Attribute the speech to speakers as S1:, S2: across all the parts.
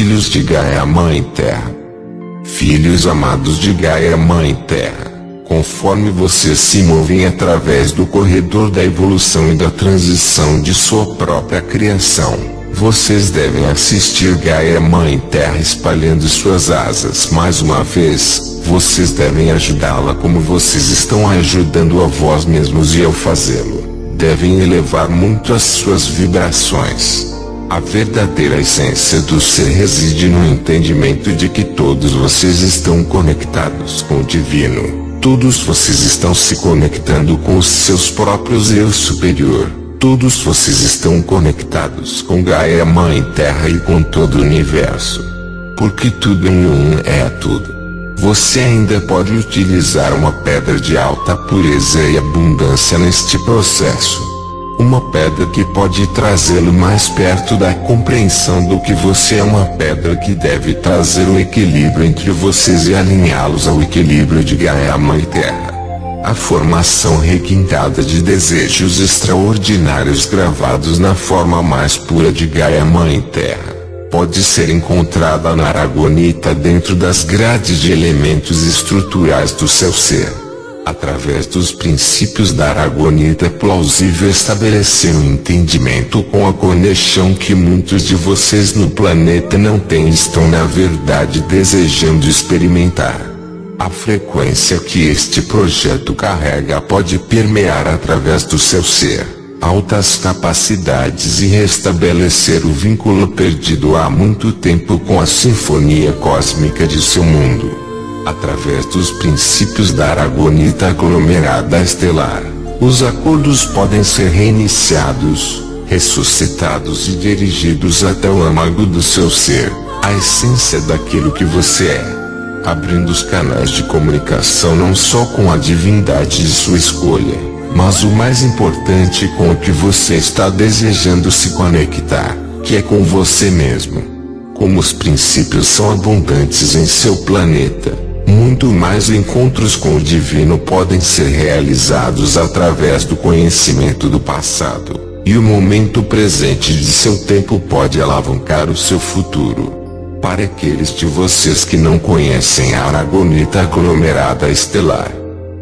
S1: filhos de Gaia Mãe Terra. Filhos amados de Gaia Mãe Terra, conforme vocês se movem através do corredor da evolução e da transição de sua própria criação, vocês devem assistir Gaia Mãe Terra espalhando suas asas mais uma vez, vocês devem ajudá-la como vocês estão ajudando a vós mesmos e ao fazê-lo, devem elevar muito as suas vibrações. A verdadeira essência do ser reside no entendimento de que todos vocês estão conectados com o divino. Todos vocês estão se conectando com os seus próprios eu superior. Todos vocês estão conectados com Gaia Mãe Terra e com todo o universo. Porque tudo em um é tudo. Você ainda pode utilizar uma pedra de alta pureza e abundância neste processo. Uma pedra que pode trazê-lo mais perto da compreensão do que você é uma pedra que deve trazer o equilíbrio entre vocês e alinhá-los ao equilíbrio de Gaia Mãe Terra. A formação requintada de desejos extraordinários gravados na forma mais pura de Gaia Mãe Terra pode ser encontrada na Aragonita dentro das grades de elementos estruturais do seu ser. Através dos princípios da Aragonita é plausível estabelecer um entendimento com a conexão que muitos de vocês no planeta não têm e estão na verdade desejando experimentar. A frequência que este projeto carrega pode permear através do seu ser, altas capacidades e restabelecer o vínculo perdido há muito tempo com a sinfonia cósmica de seu mundo através dos princípios da aragonita aglomerada estelar. Os acordos podem ser reiniciados, ressuscitados e dirigidos até o âmago do seu ser, a essência daquilo que você é. Abrindo os canais de comunicação não só com a divindade de sua escolha, mas o mais importante com o que você está desejando se conectar, que é com você mesmo. Como os princípios são abundantes em seu planeta, muito mais encontros com o divino podem ser realizados através do conhecimento do passado, e o momento presente de seu tempo pode alavancar o seu futuro. Para aqueles de vocês que não conhecem a Aragonita aglomerada estelar,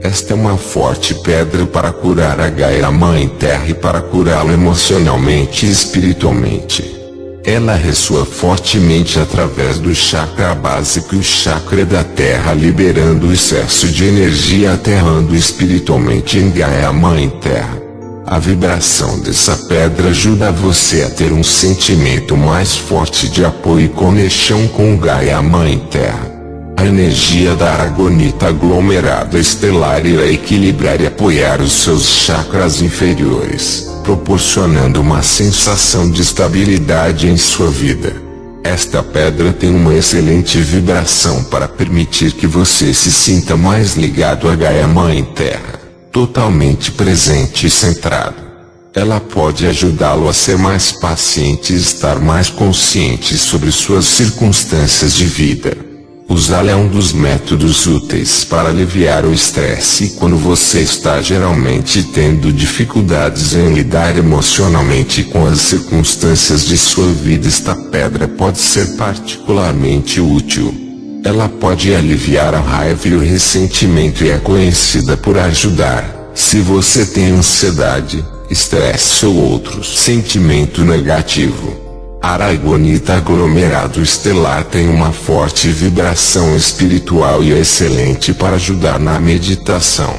S1: esta é uma forte pedra para curar a Gaia Mãe Terra e para curá-lo emocionalmente e espiritualmente. Ela ressoa fortemente através do chakra básico e o chakra da terra liberando o excesso de energia aterrando espiritualmente em Gaia Mãe Terra. A vibração dessa pedra ajuda você a ter um sentimento mais forte de apoio e conexão com Gaia Mãe Terra. A energia da aragonita aglomerada estelar irá equilibrar e apoiar os seus chakras inferiores proporcionando uma sensação de estabilidade em sua vida. Esta pedra tem uma excelente vibração para permitir que você se sinta mais ligado à Gaia Mãe Terra, totalmente presente e centrado. Ela pode ajudá-lo a ser mais paciente e estar mais consciente sobre suas circunstâncias de vida. Usá-la é um dos métodos úteis para aliviar o estresse quando você está geralmente tendo dificuldades em lidar emocionalmente com as circunstâncias de sua vida. Esta pedra pode ser particularmente útil. Ela pode aliviar a raiva e o ressentimento e é conhecida por ajudar, se você tem ansiedade, estresse ou outros sentimento negativo Aragonita aglomerado estelar tem uma forte vibração espiritual e é excelente para ajudar na meditação.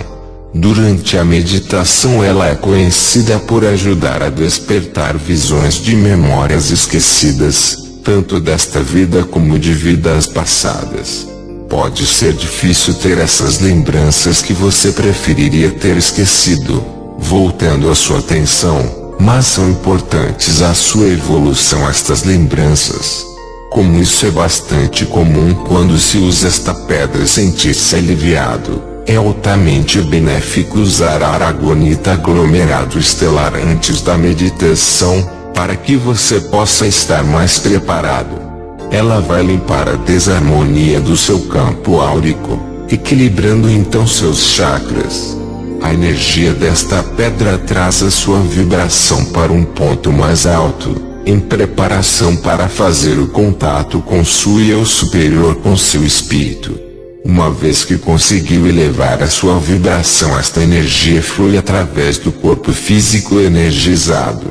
S1: Durante a meditação ela é conhecida por ajudar a despertar visões de memórias esquecidas, tanto desta vida como de vidas passadas. Pode ser difícil ter essas lembranças que você preferiria ter esquecido, voltando a sua atenção mas são importantes à sua evolução estas lembranças. Como isso é bastante comum quando se usa esta pedra sentir-se aliviado, é altamente benéfico usar a aragonita aglomerado estelar antes da meditação, para que você possa estar mais preparado. Ela vai limpar a desarmonia do seu campo áurico, equilibrando então seus chakras. A energia desta pedra traz a sua vibração para um ponto mais alto, em preparação para fazer o contato com sua eu superior com seu espírito. Uma vez que conseguiu elevar a sua vibração, esta energia flui através do corpo físico energizado.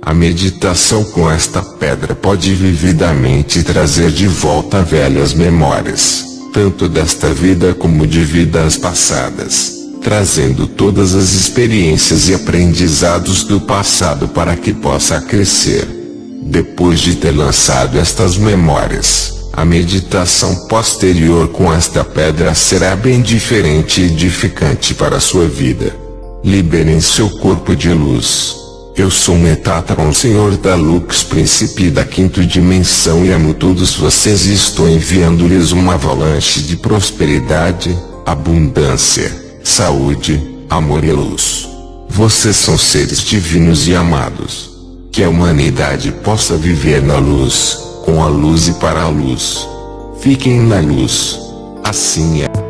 S1: A meditação com esta pedra pode vividamente trazer de volta velhas memórias, tanto desta vida como de vidas passadas trazendo todas as experiências e aprendizados do passado para que possa crescer. Depois de ter lançado estas memórias, a meditação posterior com esta pedra será bem diferente e edificante para a sua vida. Liberem seu corpo de luz. Eu sou Metatron, Senhor da Lux, Príncipe da Quinta Dimensão e amo todos vocês e estou enviando-lhes uma avalanche de prosperidade, abundância saúde, amor e luz. Vocês são seres divinos e amados. Que a humanidade possa viver na luz, com a luz e para a luz. Fiquem na luz. Assim é.